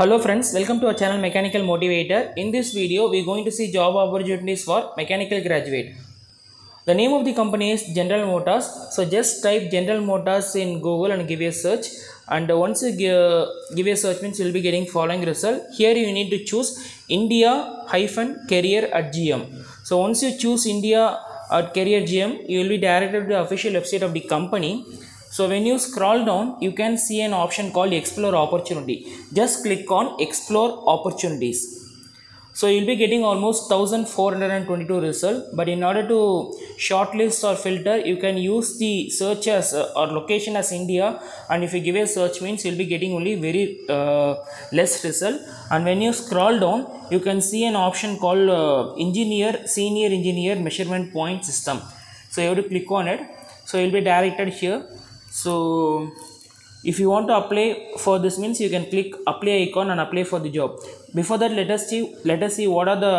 Hello friends, welcome to our channel Mechanical Motivator. In this video, we are going to see job opportunities for mechanical graduate. The name of the company is General Motors. So just type General Motors in Google and give a search. And once you give, give a search means you will be getting following result. Here you need to choose India hyphen career at GM. So once you choose India at career GM, you will be directed to the official website of the company. So when you scroll down, you can see an option called explore opportunity. Just click on explore opportunities. So you'll be getting almost 1422 result. But in order to shortlist or filter, you can use the search as uh, or location as India. And if you give a search means you'll be getting only very uh, less result. And when you scroll down, you can see an option called uh, engineer, senior engineer measurement point system. So you have to click on it. So you'll be directed here so if you want to apply for this means you can click apply icon and apply for the job. Before that let us see let us see what are the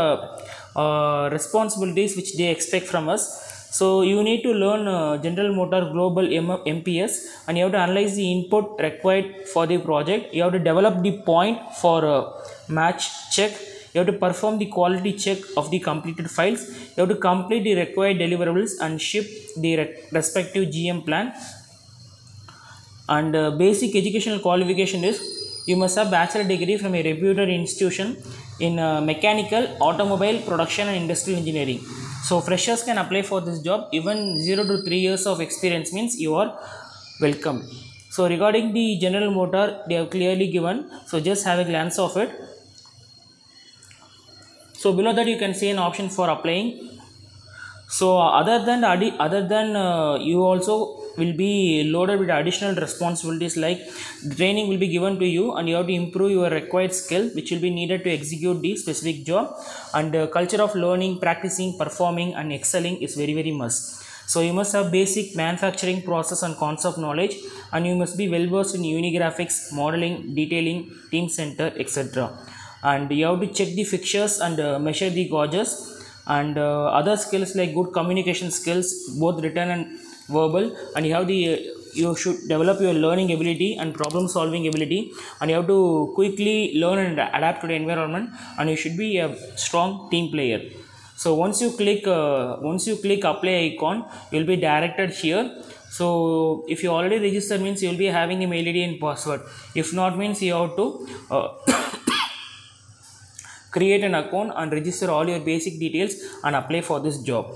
uh, responsibilities which they expect from us. So you need to learn uh, general motor global M- mps and you have to analyze the input required for the project. You have to develop the point for uh, match check. You have to perform the quality check of the completed files. You have to complete the required deliverables and ship the re- respective gm plan and uh, basic educational qualification is you must have bachelor degree from a reputed institution in uh, mechanical automobile production and industrial engineering. So freshers can apply for this job. Even 0 to 3 years of experience means you are welcome. So regarding the general motor they have clearly given. So just have a glance of it. So below that you can see an option for applying so other than other than uh, you also will be loaded with additional responsibilities like training will be given to you and you have to improve your required skill which will be needed to execute the specific job. And uh, culture of learning practicing performing and excelling is very very must. So you must have basic manufacturing process and concept knowledge and you must be well versed in unigraphics modeling detailing Teamcenter etc and you have to check the fixtures and uh, measure the gauges and uh, other skills like good communication skills both written and verbal and you have the you should develop your learning ability and problem solving ability and you have to quickly learn and adapt to the environment and you should be a strong team player. So once you click uh, once you click apply icon you'll be directed here. So if you already registered means you'll be having a mail id and password. If not means you have to uh, create an account and register all your basic details and apply for this job.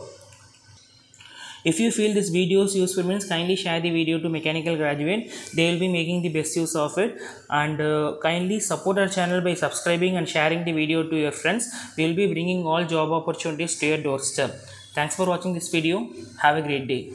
If you feel this video is useful means kindly share the video to mechanical graduate. They will be making the best use of it. And uh, kindly support our channel by subscribing and sharing the video to your friends. We will be bringing all job opportunities to your doorstep. Thanks for watching this video. Have a great day